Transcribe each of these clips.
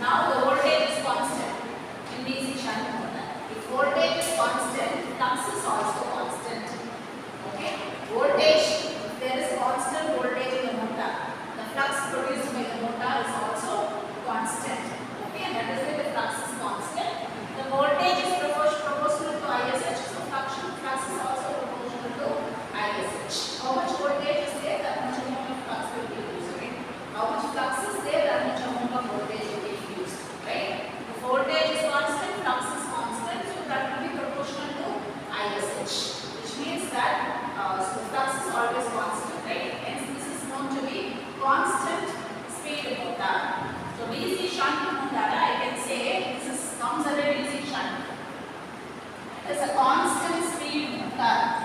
now the voltage is constant. In this voltage is constant. Flux is also constant. Okay? Voltage there is constant voltage in the motor the flux produced by the motor is also constant. Okay? And that is why the flux So when you see shunt to I can say this is comes away, you see shunt. It's a constant speed that.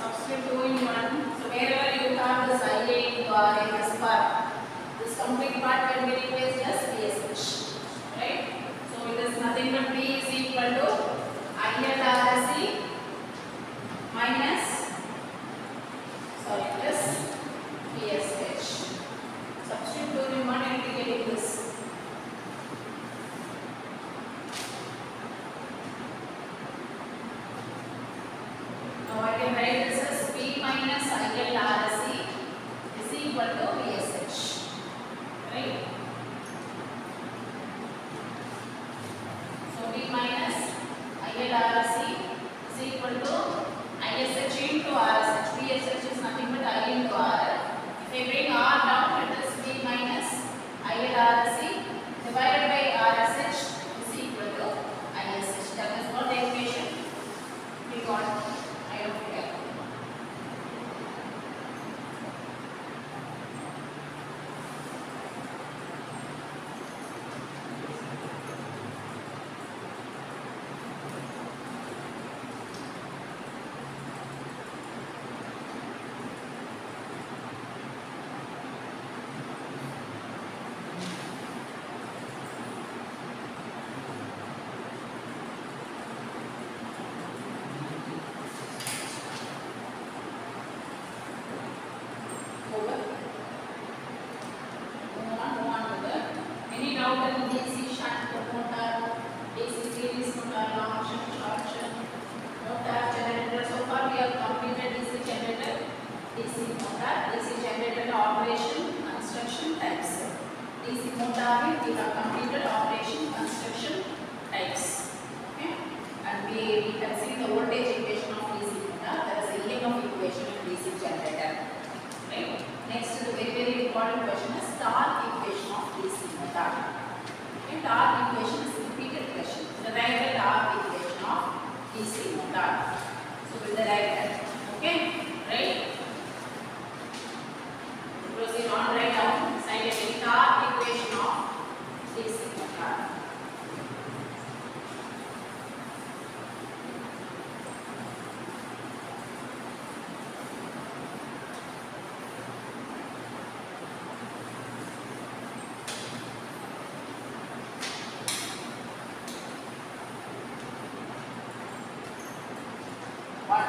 Substitute 2 in 1. So wherever you have the xylene or MS part, this complete part can be replaced as PSH. Right? So it is nothing but P is equal to ILRC minus, sorry, plus PSH. Substitute 2 in 1 and we getting this.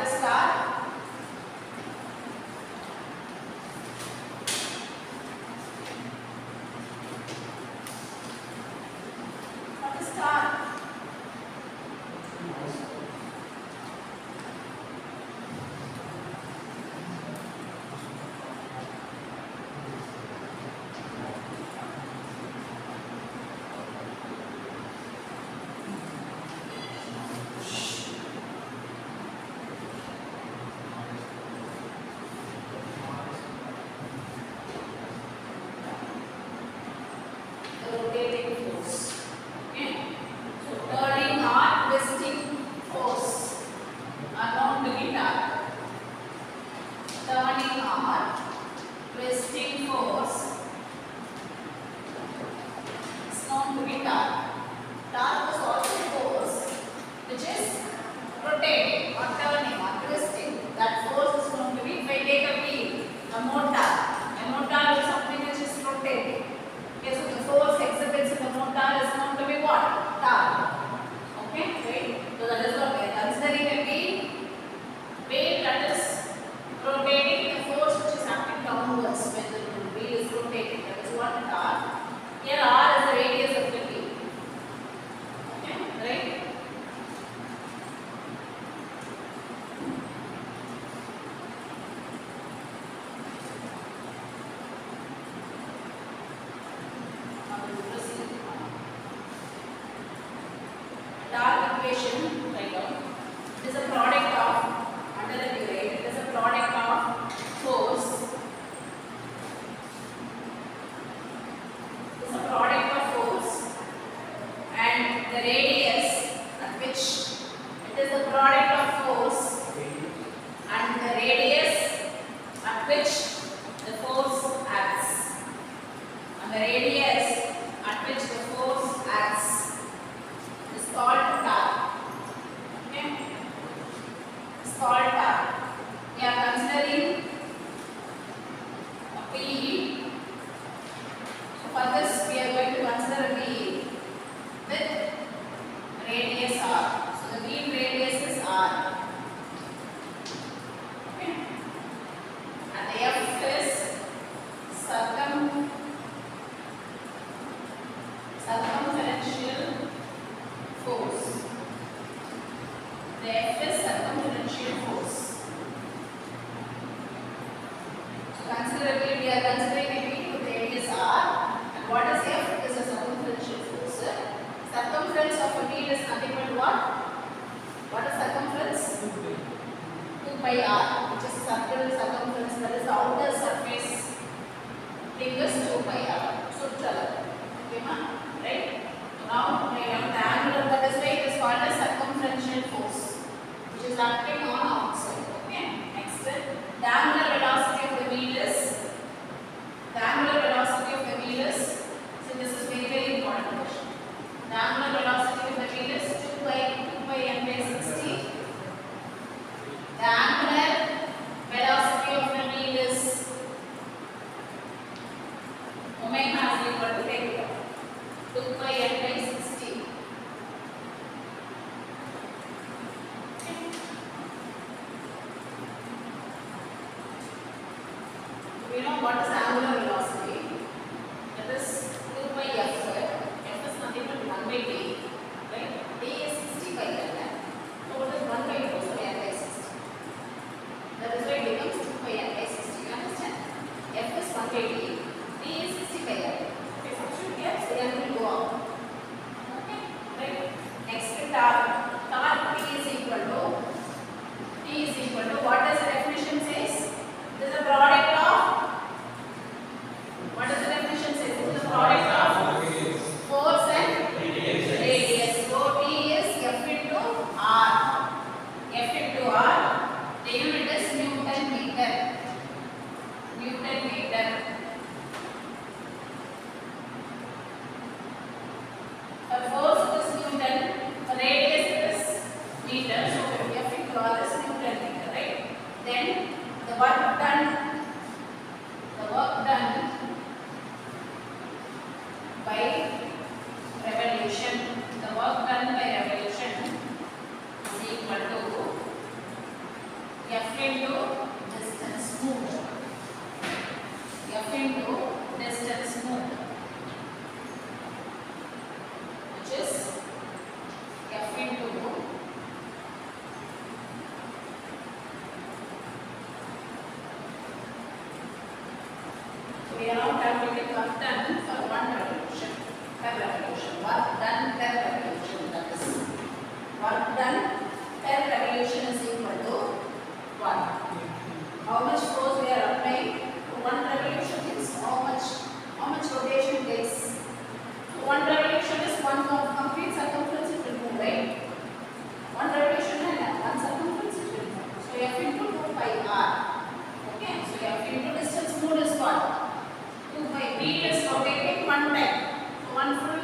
da. The angular wheel is rotating one time. One full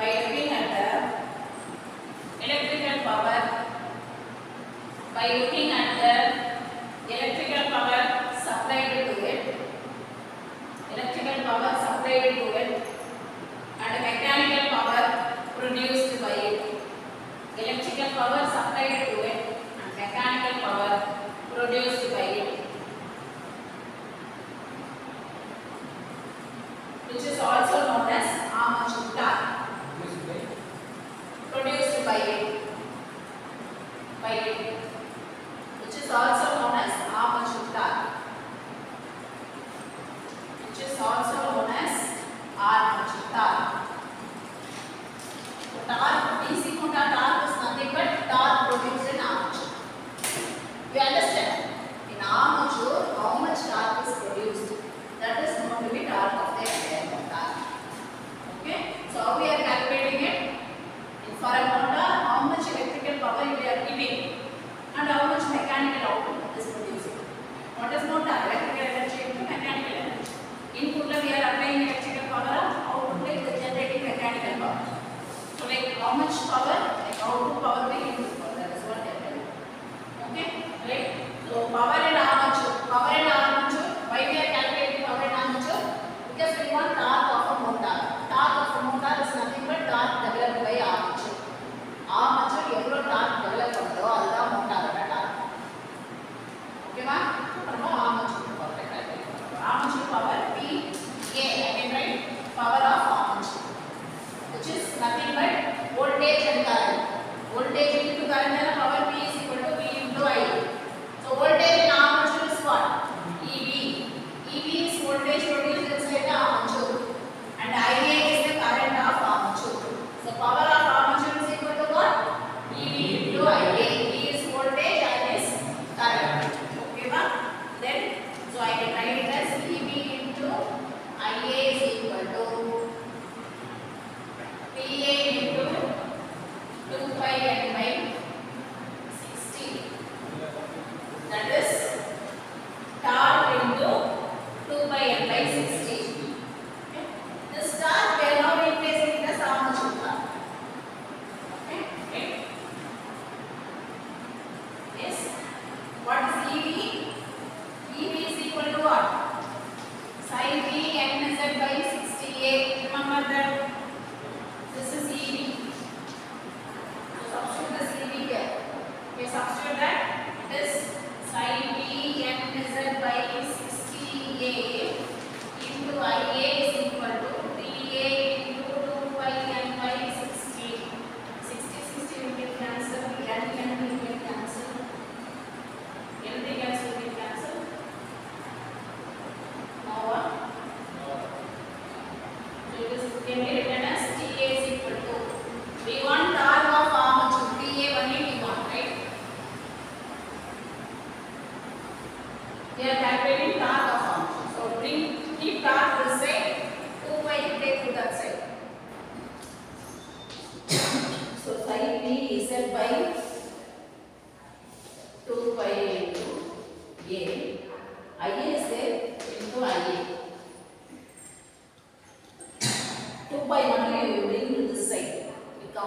by looking at the electrical power by looking at the electrical power supplied to it electrical power supplied to it and mechanical power produced by it. Electrical power supplied to it and mechanical power produced by it. Which is all fighting, which is also known as Amachuttar, which is also known as Amachuttar. But Baumannsprache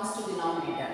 comes to denominator.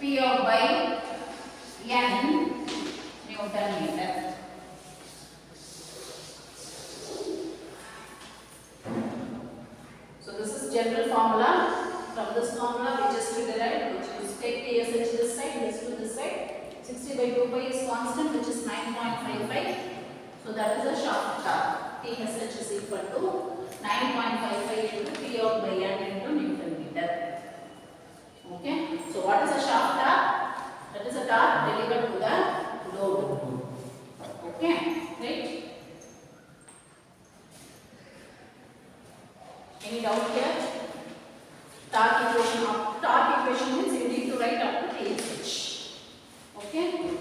P of by N Newton meter. So this is general formula. From this formula we just derived, which is take PSH this side, this to this side. 60 by 2 pi is constant, which is 9.55. So that is a short car. TSH is equal to 9.55 into P of by N into Newton meter. Okay. So what is a shaft torque? That is a torque delivered to the load. Okay. Right. Any doubt here? Torque equation. Torque equation means you need to write up to page. Okay.